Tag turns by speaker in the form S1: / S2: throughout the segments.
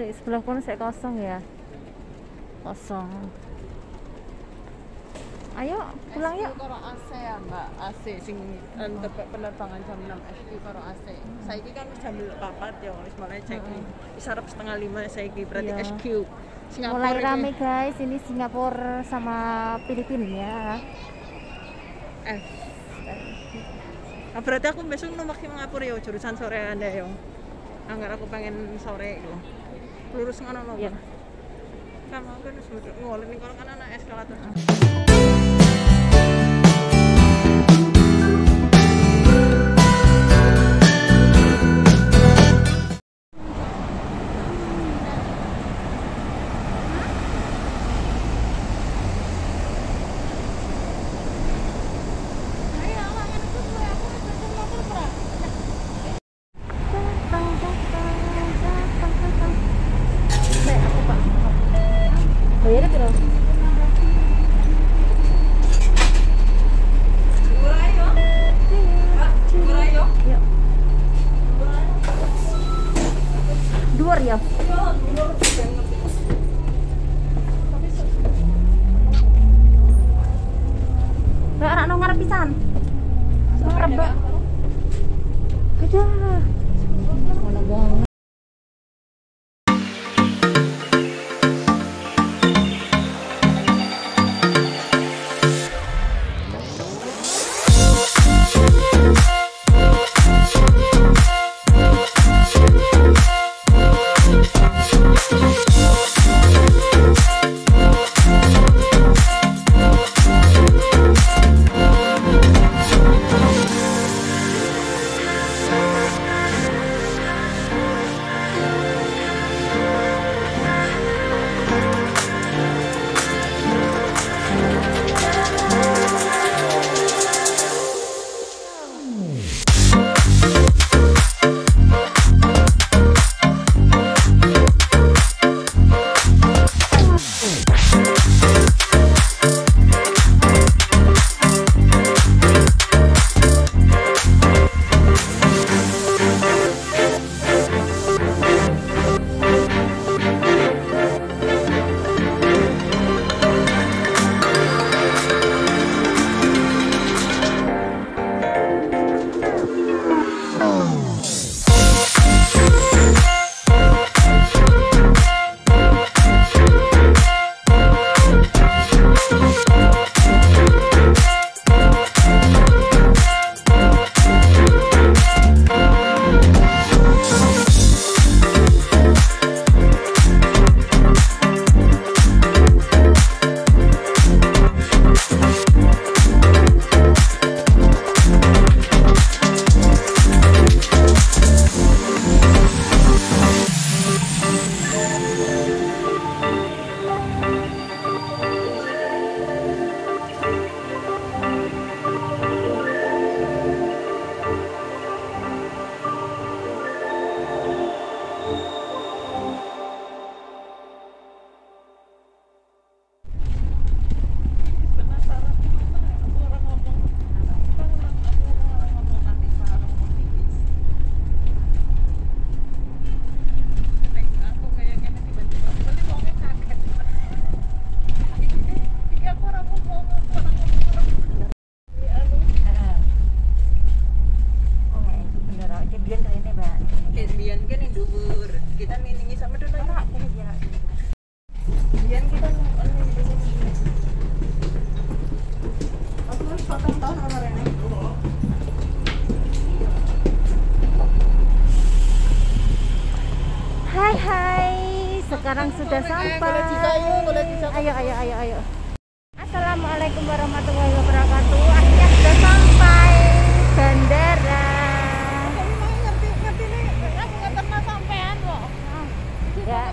S1: Se- sebelah kono saya kosong ya. Kosong. Ayo pulang yuk.
S2: Karo AC ya mbak AC sing untuk penerbangan jam 6 SQ karo AC saiki kan wis jam 4 ya wis mulai check in wis arep setengah 5 saiki berarti
S1: Iya.
S2: SQ Singapura
S1: Mulai
S2: ini.
S1: rame guys, ini Singapura sama Filipina ya.
S2: F Nah, berarti aku besok nomor Singapura ya jurusan sore anda ya anggar aku pengen sore itu lurus ngono
S1: Iya.
S2: kan aku kan wis ngoleh ning kono kan ana eskalator
S1: Gak anak nongar Mbak. Banget. Sekarang sudah sampai. Ayo ayo ayo ayo. Assalamualaikum warahmatullahi wabarakatuh. Akhirnya sudah sampai bandara. Ya.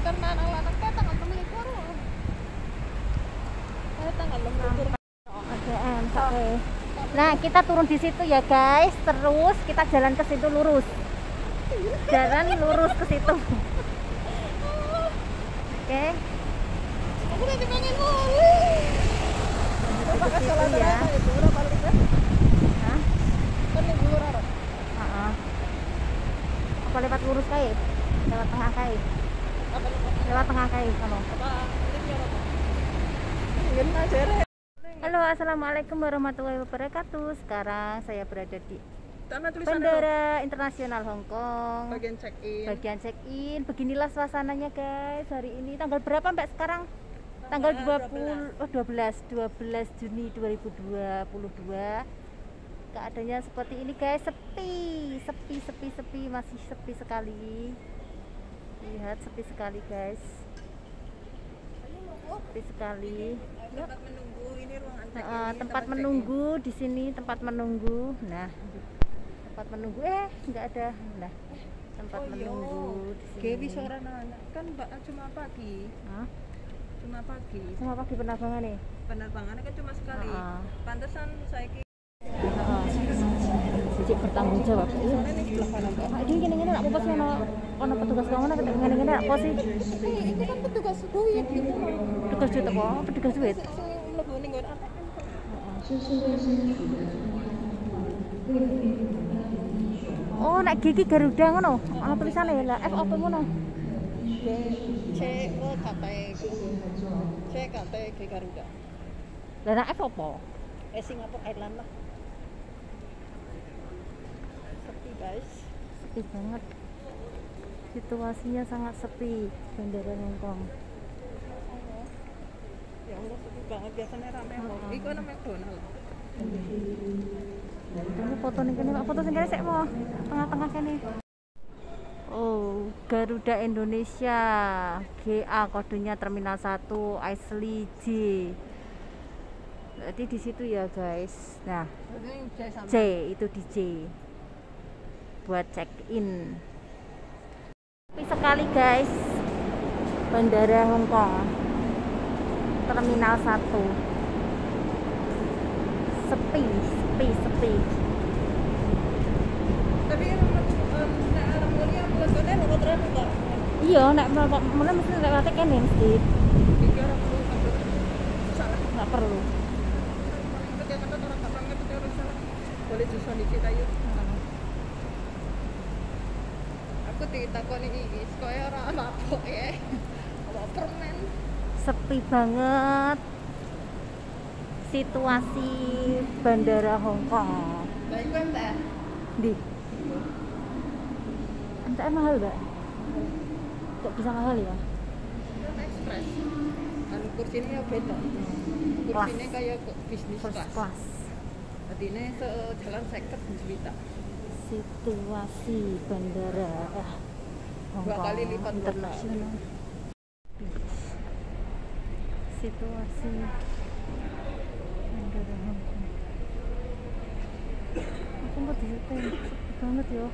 S2: eh.
S1: Nah, kita turun di situ ya, guys. Terus kita jalan ke situ lurus. Jalan lurus ke situ. Oke.
S2: aku nanti pengen mau
S1: Ke situ ya. Hah?
S2: kan.
S1: Apa lewat lurus kae? Lewat tengah
S2: nih
S1: lewat tengah kayak kalau halo assalamualaikum warahmatullahi wabarakatuh sekarang saya berada di
S2: Tulisan
S1: Bandara Internasional Hong Kong.
S2: Bagian check in
S1: bagian check in beginilah suasananya guys hari ini. Tanggal berapa mbak sekarang? Tanggal 20 oh 12 12 Juni 2022 keadaannya seperti ini guys. Sepi sepi sepi sepi. Masih sepi sekali. Lihat sepi sekali guys. Sepi sekali.
S2: Tempat menunggu. Ini ruangan check in
S1: tempat menunggu di sini tempat menunggu. Nah tempat menunggu eh nggak ada nah tempat
S2: Oh, iya.
S1: menunggu
S2: Gaby seorang anak kan mbak cuma pagi
S1: Hah?
S2: cuma pagi
S1: sama pagi penerbangan nih
S2: penerbangannya kan cuma sekali
S1: Ah.
S2: pantesan saya ki
S1: Cik bertanggung jawab. Iya.
S2: nih
S1: Pak, dia gini-gini nak apa sih ono petugas keamanan kata gini-gini apa sih?
S2: itu kan petugas duit gitu
S1: Petugas duit apa? Petugas duit.
S2: ning nggon ATM
S1: Oh, nak gigi Garuda ngono. Ana tulisane lah F apa ngono?
S2: C O kate C kate G Garuda
S1: Lah nak F apa?
S2: eh Singapore Airlines lah sepi guys
S1: Sepi banget. Situasinya sangat sepi bandara Hong Kong.
S2: ya Allah sepi banget biasanya
S1: Ah.
S2: iku namanya McDonald
S1: Ini foto nih kene. Foto sing kene sik mau tengah-tengah kene. Oh, Garuda Indonesia GA kodenya Terminal 1 Aisley J. Berarti di situ ya, guys. Nah,
S2: C
S1: C itu di J. Buat check in. Sepi sekali, guys. Bandara Hong Kong. Terminal 1. Sepi, sepi, sepi.
S2: tapi kan em, nek arep mulia mlebune lewat rene kok
S1: Iya, nek mlebu mulai mesti
S2: ora perlu kabeh salah
S1: nggak perlu.
S2: Boleh justru di kita yuk aku ditakoni iki kaya ora mabok ya. Apa permen
S1: Sepi banget situasi bandara Hong Kong.
S2: baik kan mbak
S1: Di. Entah mahal, Mbak. Kok bisa mahal ya?
S2: ekspres anu kursinya beda kursinya kayak bisnis
S1: First
S2: class
S1: class.
S2: jadi ini sejalan seket di Swita
S1: Situasi bandara eh, Hong
S2: Dua
S1: Kong
S2: kali lipat
S1: internasional. Situasi bandara Hong Kong. Aku mau di situ sepi banget ya.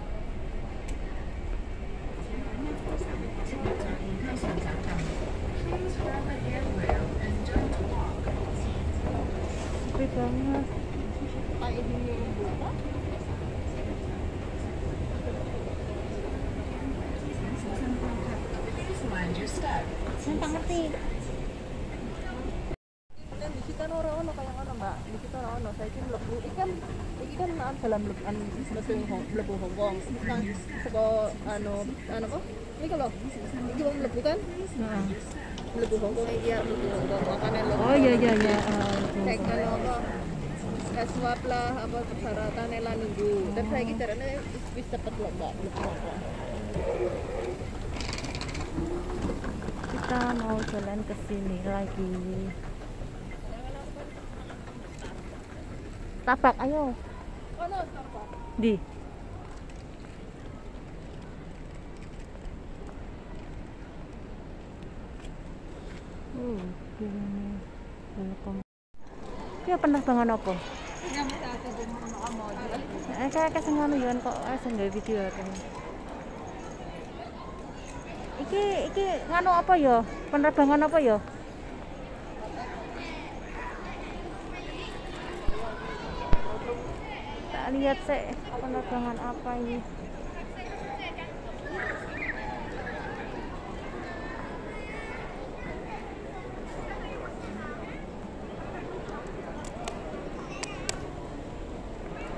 S1: Sepi banget.
S2: kayak di buka
S1: Saya tak ngerti.
S2: dan di kita ora ono kayak ngono mbak di kita ora ono saya kira mlebu iki kan iki kan naan dalam mlebu an mlebu Hong mlebu Hong Kong. Nang saka anu anu apa? Iki lho iki wong mlebu kan?
S1: Heeh.
S2: mlebu Hong Kong iki ya mlebu Hong Kong. Makane lho
S1: Oh iya iya iya. eh,
S2: cek anu apa tes swab lah apa persyaratan lah nunggu tapi saya kira jarane wis- cepet lho mbak mlebu
S1: kita mau jalan ke sini lagi. Tabak, ayo.
S2: ono apa
S1: Di. Uh, gini. Welcome. Ki penerbangan apa? Eh kayak kayak sing ngono ya kok eh, sing video kan. Iki iki nganu apa ya? Penerbangan apa ya? Lihat sih penerbangan apa ini.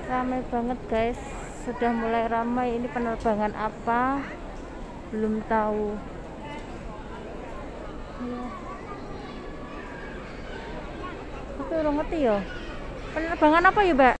S1: ramai banget guys sudah mulai ramai ini penerbangan apa belum tahu Iya. Aku ngerti ya. Penerbangan apa ya, Mbak?